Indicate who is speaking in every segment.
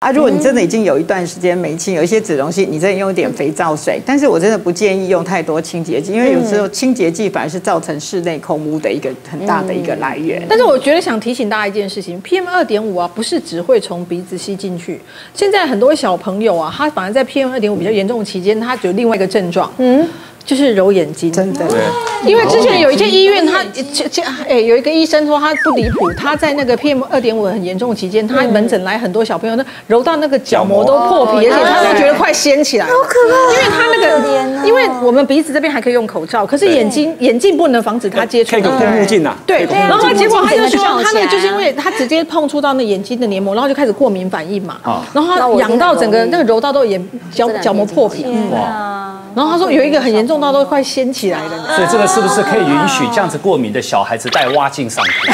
Speaker 1: 啊，如果你真的已经有一段时间没清，有一些脂溶性，你真的用一点肥皂水，但是我真的不建议用太多清洁剂，因为有时候清洁剂反而是造成室内空污的一个很大的一个来源。
Speaker 2: 但是我觉得想提醒大家一件事情，PM 二点五啊，不是只会从鼻子吸进去。现在很多小朋友啊，他反而在 PM 二点五比较严重的期间，他有另外一个症状，嗯。就是揉眼睛，
Speaker 1: 真的。
Speaker 2: 因为之前有一间医院，他哎有一个医生说他不离谱，他在那个 PM 二点五很严重期间，他门诊来很多小朋友，那揉到那个角膜都破皮，而且他都觉得快掀起来，
Speaker 3: 好可怕。
Speaker 2: 因为他那个，因为我们鼻子这边还可以用口罩，可是眼睛眼镜不能防止他接触。
Speaker 4: 可以戴目镜呐。
Speaker 2: 对，然后结果他就说，他那个就是因为他直接碰触到那眼睛的黏膜，然后就开始过敏反应嘛。然后他痒到整个那个揉到都眼角角膜破皮。哇。然后他说有一个很严重到都快掀起来了，
Speaker 5: 所以这个是不是可以允许这样子过敏的小孩子戴蛙镜上课？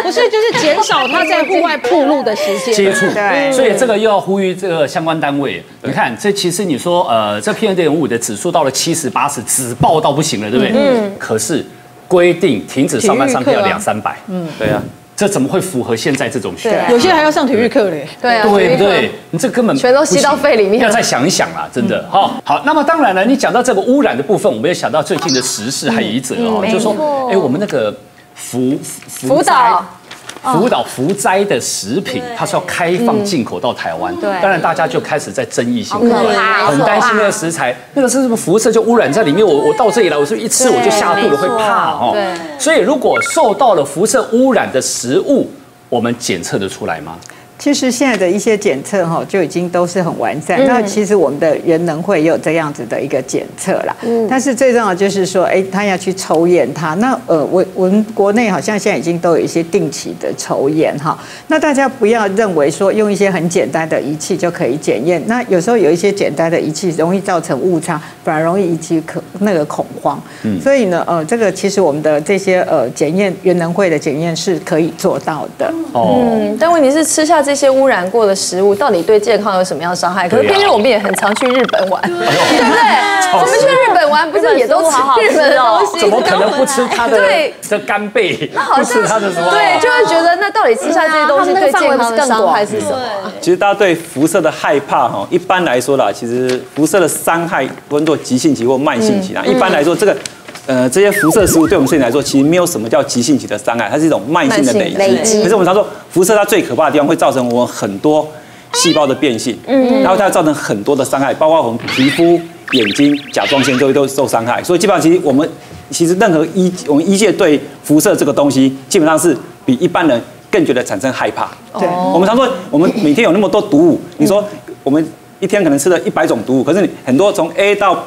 Speaker 2: 不是，就是减少他在户外暴露的时间
Speaker 5: 接触。对，所以这个又要呼吁这个相关单位。你看，这其实你说呃，这 PM 点五的指数到了七十八十，只爆到不行了，对不对？嗯。可是规定停止上班上课要两三百。嗯，对啊。这怎么会符合现在这种需
Speaker 2: 求？有些还要上体育课嘞。
Speaker 3: 对
Speaker 5: 啊，对不对？你这根本
Speaker 3: 全都吸到肺里面。
Speaker 5: 要再想一想啦，真的哈。好，那么当然了，你讲到这个污染的部分，我们也想到最近的时事还有一则哦，就说，哎，我们那个福
Speaker 3: 福岛。
Speaker 5: 福岛福灾的食品，它是要开放进口到台湾。对，当然大家就开始在争议性，很担心那个食材，那个是什么辐射就污染在里面。我我到这里来，我是一吃我就下肚了，会怕哦。所以如果受到了辐射污染的食物，我们检测得出来吗？
Speaker 1: 其实现在的一些检测哈就已经都是很完善。那其实我们的原能会也有这样子的一个检测啦。嗯。但是最重要就是说，哎，他要去抽验它。那呃，我我们国内好像现在已经都有一些定期的抽验哈。那大家不要认为说用一些很简单的仪器就可以检验。那有时候有一些简单的仪器容易造成误差，反而容易引起可那个恐慌。嗯。所以呢，呃，这个其实我们的这些呃检验原能会的检验是可以做到的。
Speaker 3: 哦。嗯。但问题是吃下。这些污染过的食物到底对健康有什么样的伤害？可是偏偏我们也很常去日本玩，对不对？我们去日本玩不是也都吃日本的东西？
Speaker 5: 怎么可能不吃它的的干贝？那好像
Speaker 3: 它的什么？对，就会觉得那到底吃下这些东西对健康的伤害是什么？
Speaker 4: 其实大家对辐射的害怕哈，一般来说啦，其实辐射的伤害分作急性期或慢性期啦。一般来说，这个。呃，这些辐射食物对我们身体来说，其实没有什么叫急性期的伤害，它是一种慢性的累积。可是我们常说，辐射它最可怕的地方会造成我们很多细胞的变性，嗯，然后它造成很多的伤害，包括我们皮肤、眼睛、甲状腺都都受伤害。所以基本上，其实我们其实任何医我们医界对辐射这个东西，基本上是比一般人更觉得产生害怕。对，我们常说，我们每天有那么多毒物，你说我们一天可能吃了一百种毒物，可是你很多从 A 到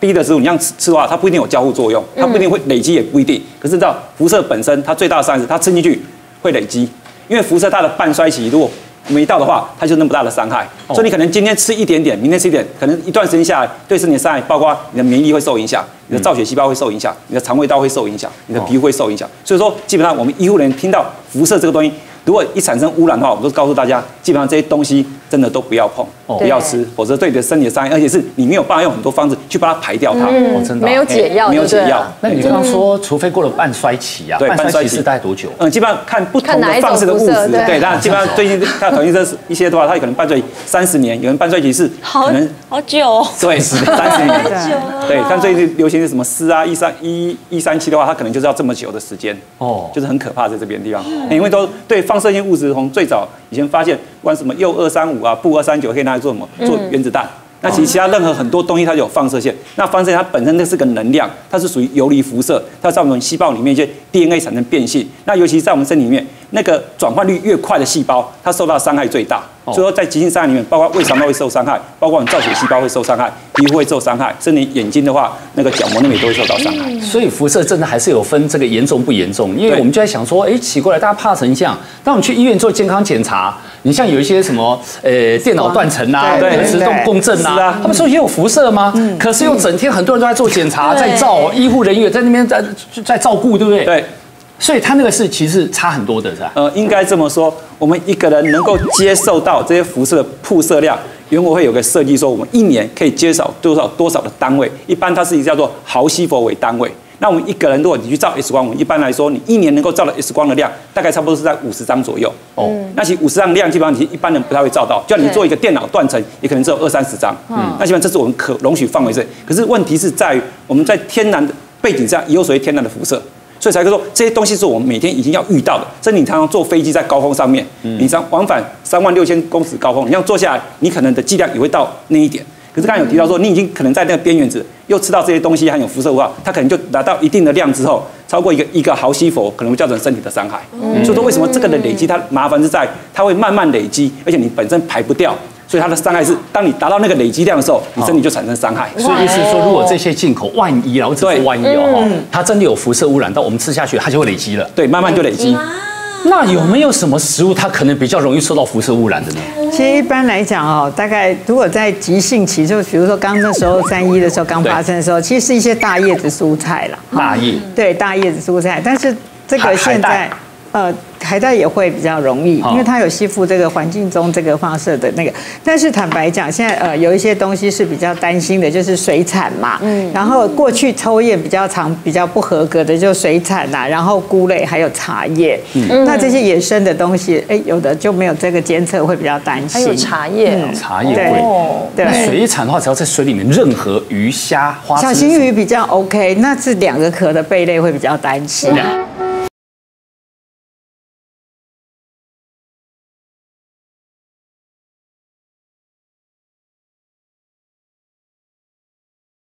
Speaker 4: B 的食物，你这样吃吃的话，它不一定有交互作用，它不一定会累积，也不一定。可是，知道辐射本身，它最大的伤害是它吃进去会累积，因为辐射它的半衰期如果没到的话，它就那么大的伤害。所以你可能今天吃一点点，明天吃一点，可能一段时间下来，对身体的伤害，包括你的免疫力会受影响，你的造血细胞会受影响，你的肠胃道会受影响，你的皮肤会受影响。所以说，基本上我们医护人员听到辐射这个东西。如果一产生污染的话，我都告诉大家，基本上这些东西真的都不要碰，不要吃，否则对你的身体的伤害，而且是你没有办法用很多方式去把它排掉它。
Speaker 3: 哦，真的没有解药，
Speaker 4: 没有解药。
Speaker 5: 那你刚刚说，除非过了半衰期啊，对，半衰期是大概多久？
Speaker 4: 嗯，基本上看不同的放射的物质，对，那基本上最近看统计这一些的话，它可能半衰三十年，有人半衰期是可能
Speaker 3: 好久，
Speaker 4: 对，三十年，对，像最近流行的什么四啊一三一一三七的话，它可能就是要这么久的时间，哦，就是很可怕在这边地方，因为都对放射性物质从最早以前发现，管什么铀二三五啊、钚二三九，可以拿来做什么？做原子弹。那其实其他任何很多东西，它有放射线。那放射线它本身那是个能量，它是属于游离辐射，它在我们细胞里面一些 DNA 产生变性。那尤其是在我们身体里面，那个转换率越快的细胞，它受到伤害最大。所以说，在急性伤害里面，包括胃肠道会受伤害，包括我们造血细胞会受伤害，皮肤会受伤害，甚至眼睛的话，那个角膜那边都会受到伤害。
Speaker 5: 所以辐射真的还是有分这个严重不严重，因为我们就在想说，哎，奇怪了，大家怕成这样，当我们去医院做健康检查，你像有一些什么，呃，电脑断层啊，核，磁共共振啊，他们说也有辐射吗？可是又整天很多人都在做检查，在照，医护人员在那边在在照顾，对不对？
Speaker 4: 对。
Speaker 5: 所以它那个是其实差很多的，是吧？
Speaker 4: 呃，应该这么说，我们一个人能够接受到这些辐射的铺射量，原国会有个设计说，我们一年可以接少多少多少的单位，一般它是以叫做毫西弗为单位。那我们一个人如果你去照 X 光，我们一般来说，你一年能够照的 X 光的量，大概差不多是在五十张左右。哦，那其实五十张量基本上你一般人不太会照到，就像你做一个电脑断层，也可能只有二三十张。嗯，那基本上这是我们可容许范围内。可是问题是在于我们在天然的背景下也有所谓天然的辐射。所以才会说这些东西是我们每天已经要遇到的。这你常常坐飞机在高峰上面，你常往返三万六千公尺高峰，你要坐下来，你可能的剂量也会到那一点。可是刚才有提到说，你已经可能在那个边缘值，又吃到这些东西含有辐射物话，它可能就达到一定的量之后，超过一个一个毫西弗，可能会造成身体的伤害。所以说为什么这个的累积它麻烦是在它会慢慢累积，而且你本身排不掉。所以它的伤害是，当你达到那个累积量的时候，你身体就产生伤害。
Speaker 5: 所以意思是说，如果这些进口万一然后只是万一哦，它真的有辐射污染到我们吃下去，它就会累积了。
Speaker 4: 对，慢慢就累积。
Speaker 5: 那有没有什么食物它可能比较容易受到辐射污染的呢？
Speaker 1: 其实一般来讲哦，大概如果在急性期，就比如说刚那时候三一的时候刚发生的时候，其实是一些大叶子蔬菜了。
Speaker 5: 大叶。
Speaker 1: 对，大叶子蔬菜，但是这个现在呃。海带也会比较容易，因为它有吸附这个环境中这个放射的那个。但是坦白讲，现在呃有一些东西是比较担心的，就是水产嘛。嗯。然后过去抽验比较长、比较不合格的就水产呐，然后菇类还有茶叶。嗯。那这些野生的东西，哎，有的就没有这个监测，会比较担心。
Speaker 3: 还有茶叶，
Speaker 5: 茶叶会。对。那水产的话，只要在水里面，任何鱼虾、花
Speaker 1: 小型鱼比较 OK，那是两个壳的贝类会比较担心。